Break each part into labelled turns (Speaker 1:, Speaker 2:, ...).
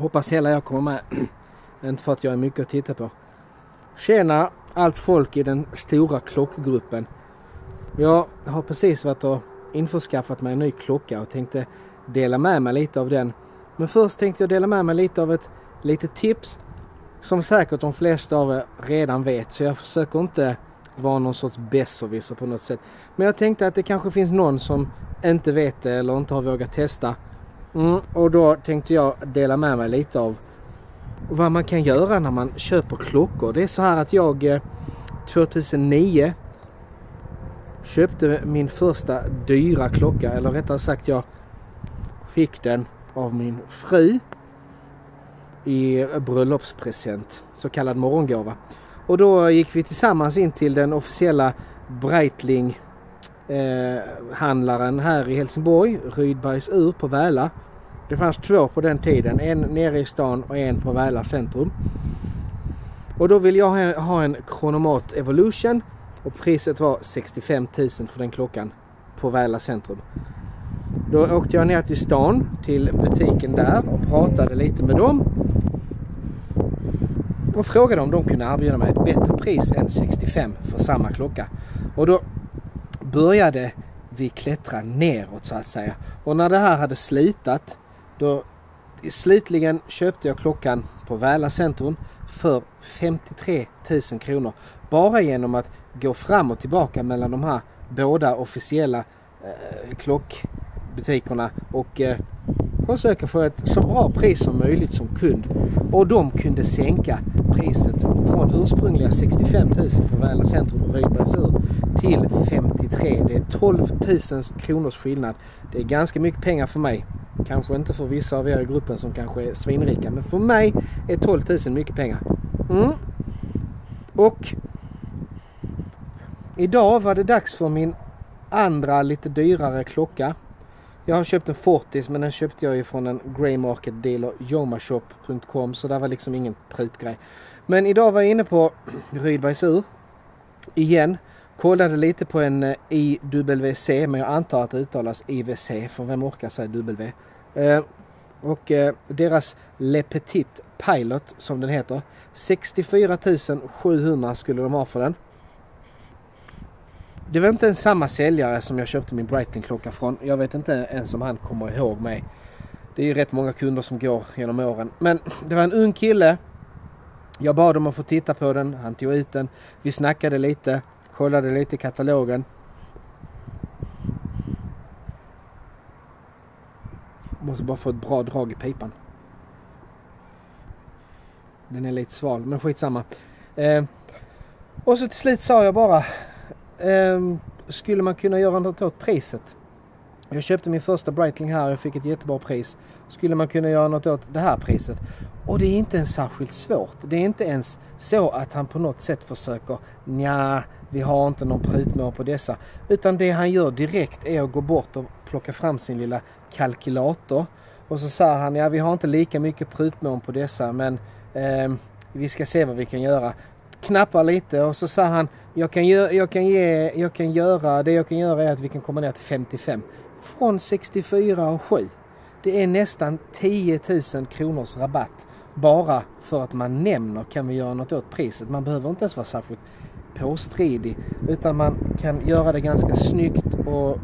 Speaker 1: Hoppas hela jag kommer med. Inte för att jag är mycket att titta på. Tjena allt folk i den stora klockgruppen. Jag har precis varit och införskaffat mig en ny klocka och tänkte dela med mig lite av den. Men först tänkte jag dela med mig lite av ett litet tips som säkert de flesta av er redan vet. Så jag försöker inte vara någon sorts besserwisser på något sätt. Men jag tänkte att det kanske finns någon som inte vet det eller inte har vågat testa. Mm, och då tänkte jag dela med mig lite av vad man kan göra när man köper klockor. Det är så här att jag eh, 2009 köpte min första dyra klocka. Eller rättare sagt jag fick den av min fru i bröllopspresent. Så kallad morgongåva. Och då gick vi tillsammans in till den officiella Breitling eh, handlaren här i Helsingborg, Rydbergs ur på Väla. Det fanns två på den tiden, en nere i stan och en på Väla centrum. Och då ville jag ha en Chronomat Evolution och priset var 65 000 för den klockan på Väla centrum. Då åkte jag ner till stan, till butiken där och pratade lite med dem. Och frågade om de kunde erbjuda mig ett bättre pris än 65 för samma klocka. Och då började vi klättra neråt så att säga. Och när det här hade slitat då slutligen köpte jag klockan på Väla centrum för 53 000 kronor. Bara genom att gå fram och tillbaka mellan de här båda officiella eh, klockbutikerna och eh, försöka få ett så bra pris som möjligt som kund. Och de kunde sänka priset från ursprungliga 65 000 på Väla centrum och Rydbergsur till 53. Det är 12 000 kronors skillnad. Det är ganska mycket pengar för mig. Kanske inte för vissa av er i gruppen som kanske är svinrika. Men för mig är 12 000 mycket pengar. Mm. Och idag var det dags för min andra lite dyrare klocka. Jag har köpt en Fortis men den köpte jag ju från en grey market dealer, jomashop.com så det var liksom ingen prutgrej. Men idag var jag inne på Rydbergs ur igen. Kollade lite på en eh, IWC men jag antar att det uttalas IWC för vem orkar säga W? Eh, och eh, deras Le Petit Pilot som den heter. 64 700 skulle de ha för den. Det var inte ens samma säljare som jag köpte min Breitling-klocka från. Jag vet inte ens om han kommer ihåg mig. Det är ju rätt många kunder som går genom åren. Men det var en ung kille. Jag bad om att få titta på den. Han tog ut den. Vi snackade lite. Kollade lite i katalogen. Måste bara få ett bra drag i pipan. Den är lite sval, men skitsamma. Eh, och så till slut sa jag bara, eh, skulle man kunna göra något åt priset? Jag köpte min första Breitling här och fick ett jättebra pris. Skulle man kunna göra något åt det här priset? Och det är inte ens särskilt svårt. Det är inte ens så att han på något sätt försöker, nja, vi har inte någon prutmål på dessa. Utan det han gör direkt är att gå bort och plocka fram sin lilla kalkylator. Och så säger han, ja vi har inte lika mycket prutmån på dessa men eh, vi ska se vad vi kan göra. Knappar lite och så sa han, jag kan, gö jag, kan ge, jag kan göra, det jag kan göra är att vi kan komma ner till 55. Från 64 och 7. Det är nästan 10 000 kronors rabatt bara för att man nämner kan vi göra något åt priset. Man behöver inte ens vara särskilt påstridig utan man kan göra det ganska snyggt och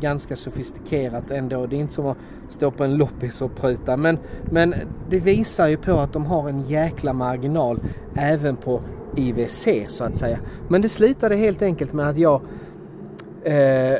Speaker 1: ganska sofistikerat ändå. Det är inte som att stå på en loppis och pruta men, men det visar ju på att de har en jäkla marginal även på IWC så att säga. Men det slutade helt enkelt med att jag eh,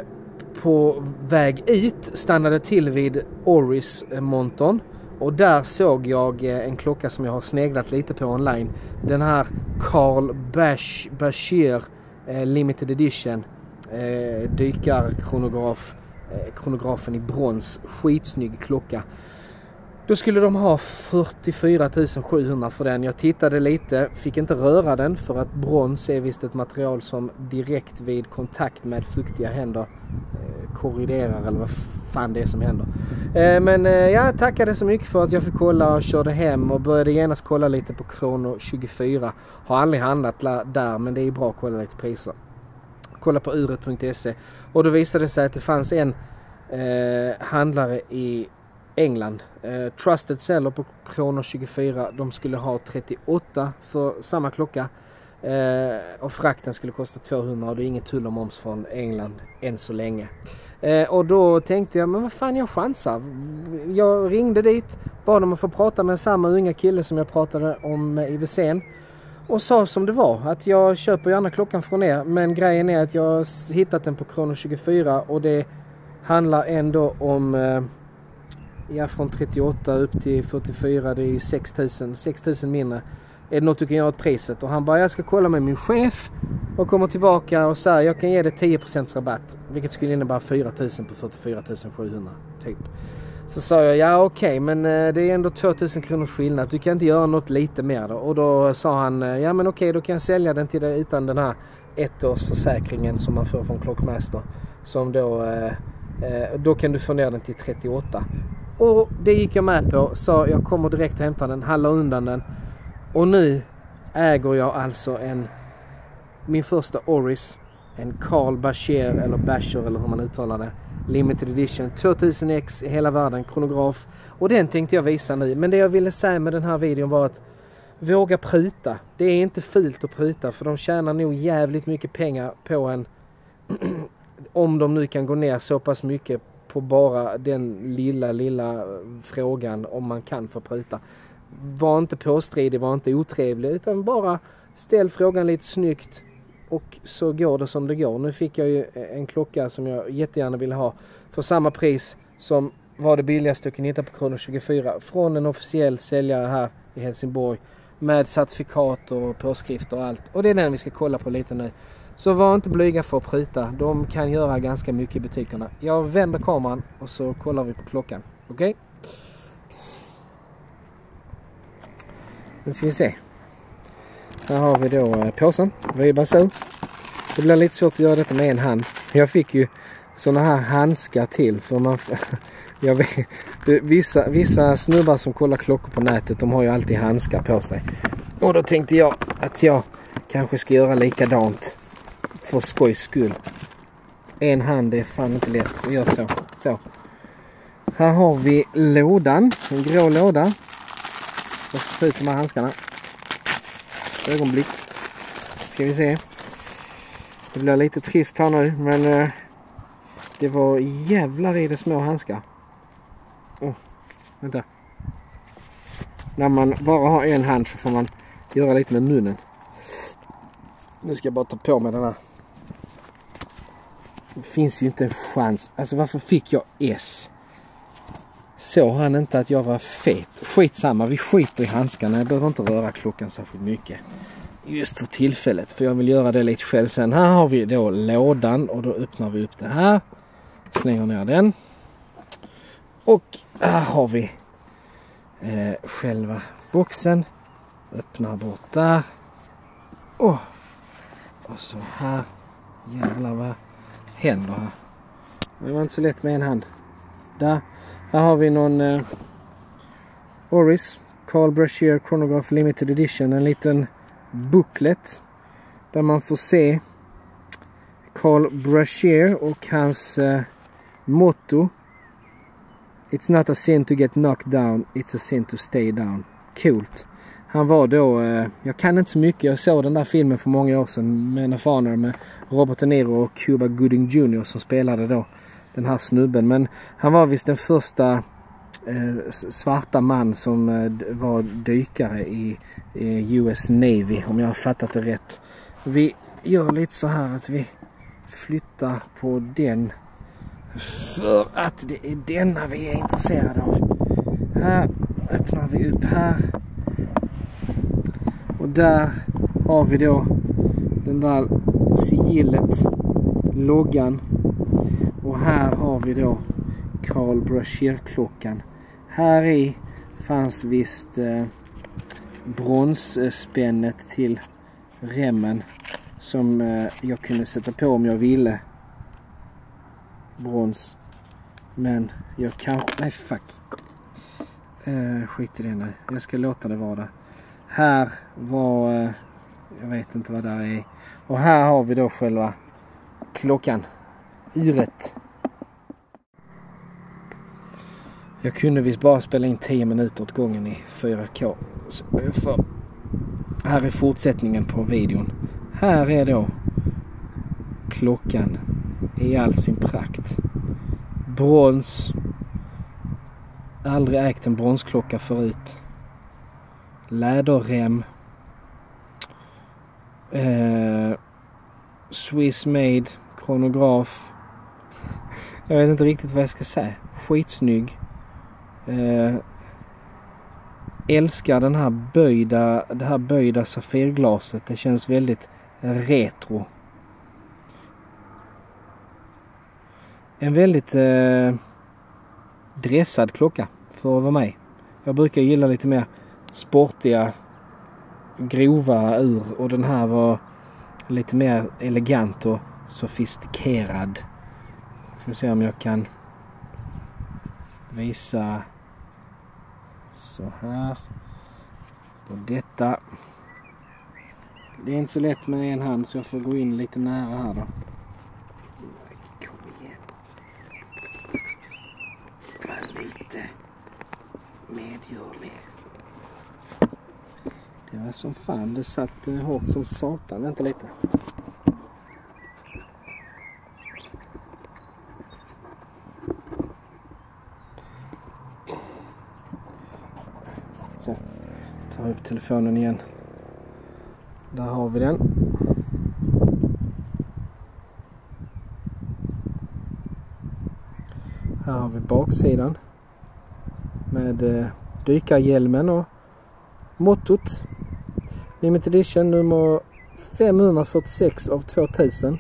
Speaker 1: på väg ut stannade till vid Oris-montern och där såg jag eh, en klocka som jag har sneglat lite på online. Den här Carl Bash, Bashir eh, Limited Edition eh, dykarkronograf. Eh, kronografen i brons. Skitsnygg klocka. Då skulle de ha 44 700 för den. Jag tittade lite, fick inte röra den för att brons är visst ett material som direkt vid kontakt med fuktiga händer eh, korriderar eller vad fan det är som händer. Eh, men eh, jag tackade så mycket för att jag fick kolla och körde hem och började genast kolla lite på Krono 24. Har aldrig handlat där men det är bra att kolla lite priser. Kolla på uret.se och då visade det sig att det fanns en eh, handlare i England. Eh, Trusted Seller på Kronor 24. De skulle ha 38 för samma klocka. Eh, och frakten skulle kosta 200 och det är inget tull och moms från England än så länge. Eh, och då tänkte jag, men vad fan jag chansar. Jag ringde dit, bad om att få prata med samma unga kille som jag pratade om i Wirsén. Och sa som det var, att jag köper gärna klockan från er men grejen är att jag har hittat den på krono 24 och det handlar ändå om eh, ja, från 38 upp till 44, det är ju 6000, 6000 mindre. Är det något du kan göra åt priset? Och han bara, jag ska kolla med min chef och kommer tillbaka och säger jag kan ge dig 10% rabatt. Vilket skulle innebära 4000 på 44 700 typ. Så sa jag, ja okej okay, men eh, det är ändå 2000 kronors skillnad. Du kan inte göra något lite mer då? Och då sa han, eh, ja men okej okay, då kan jag sälja den till dig utan den här ettårsförsäkringen som man får från Clockmaster. Som då, eh, eh då kan du få ner den till 38. Och det gick jag med på. Sa jag kommer direkt och hämtar den, han undan den. Och nu äger jag alltså en min första Oris. En Carl Bashir eller Basher eller hur man uttalar det. Limited edition 2000X i hela världen, kronograf. Och den tänkte jag visa nu. Men det jag ville säga med den här videon var att våga pruta. Det är inte fult att pruta för de tjänar nog jävligt mycket pengar på en om de nu kan gå ner så pass mycket på bara den lilla, lilla frågan om man kan få pruta. Var inte påstridig, var inte otrevlig utan bara ställ frågan lite snyggt och så går det som det går. Nu fick jag ju en klocka som jag jättegärna ville ha för samma pris som var det billigaste jag kunde hitta på Kronor 24 från en officiell säljare här i Helsingborg med certifikat och påskrifter och allt. Och det är den vi ska kolla på lite nu. Så var inte blyga för att pruta. De kan göra ganska mycket i butikerna. Jag vänder kameran och så kollar vi på klockan. Okej? Okay? Nu ska vi se. Här har vi då eh, påsen. Vibasoo. Det blir lite svårt att göra detta med en hand. Jag fick ju sådana här handskar till för man... Jag vet, det, vissa, vissa snubbar som kollar klockor på nätet de har ju alltid handskar på sig. Och då tänkte jag att jag kanske ska göra likadant för skojs skull. En hand är fan inte lätt att göra så. så. Här har vi lådan, en grå låda. Jag ska ta ut de här handskarna. Ögonblick. Ska vi se. Det blir lite trist här nu men eh, det var jävlar i det små handskar. Oh, vänta. När man bara har en hand så får man göra lite med munnen. Nu ska jag bara ta på mig den här. Det finns ju inte en chans. Alltså varför fick jag S? Såg han inte att jag var fet? Skitsamma, vi skiter i handskarna. Jag behöver inte röra klockan särskilt mycket. Just för tillfället, för jag vill göra det lite själv sen. Här har vi då lådan och då öppnar vi upp det här. Slänger ner den. Och här har vi eh, själva boxen. Öppnar bort där. Oh. Och så här. Jävlar vad händer här. Det var inte så lätt med en hand. Där. Här har vi någon eh, Oris Carl Brashear Chronograph Limited Edition. En liten booklet där man får se Carl Brashear och hans eh, motto It's not a sin to get knocked down, it's a sin to stay down. Coolt. Han var då, eh, jag kan inte så mycket, jag såg den där filmen för många år sedan, med Nafaner med Robert De Niro och Cuba Gooding Jr som spelade då den här snubben. Men han var visst den första eh, svarta man som eh, var dykare i US Navy om jag har fattat det rätt. Vi gör lite så här att vi flyttar på den för att det är denna vi är intresserade av. Här öppnar vi upp här. Och där har vi då den där sigillet, loggan. Och här har vi då Carl Brashear-klockan. Här i fanns visst eh, bronsspännet till remmen som eh, jag kunde sätta på om jag ville. Brons. Men jag kanske... Nej, fuck. Eh, skit i det nu. Jag ska låta det vara där. Här var... Eh, jag vet inte vad det är. Och här har vi då själva klockan. Uret. Jag kunde visst bara spela in 10 minuter åt gången i 4K. För här är fortsättningen på videon. Här är då klockan i all sin prakt. Brons. Aldrig ägt en bronsklocka förut. Läderrem. Eh, Swiss made kronograf. Jag vet inte riktigt vad jag ska säga. Skitsnygg. Eh, älskar den här böjda, det här böjda safirglaset. Det känns väldigt retro. En väldigt eh, dressad klocka för att vara mig. Jag brukar gilla lite mer sportiga, grova ur och den här var lite mer elegant och sofistikerad. Ska se om jag kan visa så här på detta. Det är inte så lätt med en hand så jag får gå in lite nära här då. Kom igen. Var lite medgörlig. Det var som fan, det satt eh, hårt som satan. Vänta lite. Så, tar upp telefonen igen. Där har vi den. Här har vi baksidan med eh, dykarhjälmen och mottot. Limited edition nummer 546 av 2000.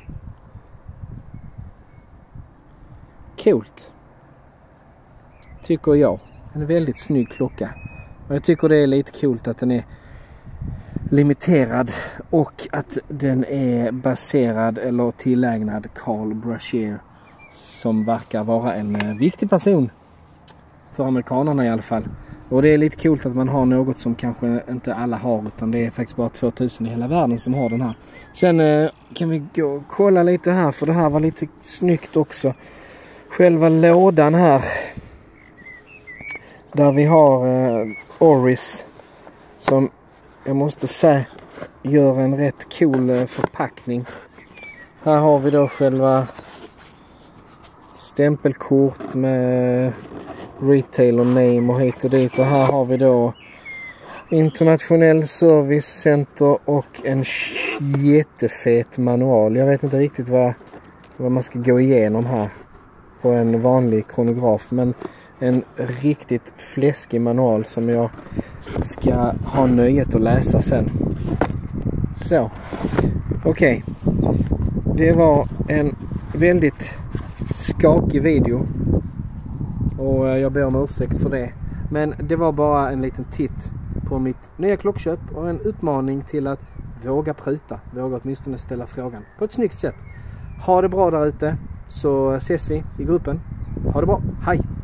Speaker 1: Coolt. Tycker jag. En väldigt snygg klocka. Och jag tycker det är lite coolt att den är limiterad och att den är baserad eller tillägnad Carl Brashear som verkar vara en eh, viktig person för amerikanerna i alla fall. Och det är lite coolt att man har något som kanske inte alla har utan det är faktiskt bara 2000 i hela världen som har den här. Sen eh, kan vi gå och kolla lite här för det här var lite snyggt också. Själva lådan här. Där vi har eh, Oris som jag måste säga gör en rätt cool eh, förpackning. Här har vi då själva stämpelkort med retailer name och hit och dit. Och här har vi då internationell servicecenter och en jättefet manual. Jag vet inte riktigt vad, vad man ska gå igenom här på en vanlig kronograf. Men en riktigt fläskig manual som jag ska ha nöjet att läsa sen. Så, okej. Okay. Det var en väldigt skakig video och eh, jag ber om ursäkt för det. Men det var bara en liten titt på mitt nya klockköp och en uppmaning till att våga pruta. Våga åtminstone ställa frågan på ett snyggt sätt. Ha det bra där ute så ses vi i gruppen. Ha det bra. Hej!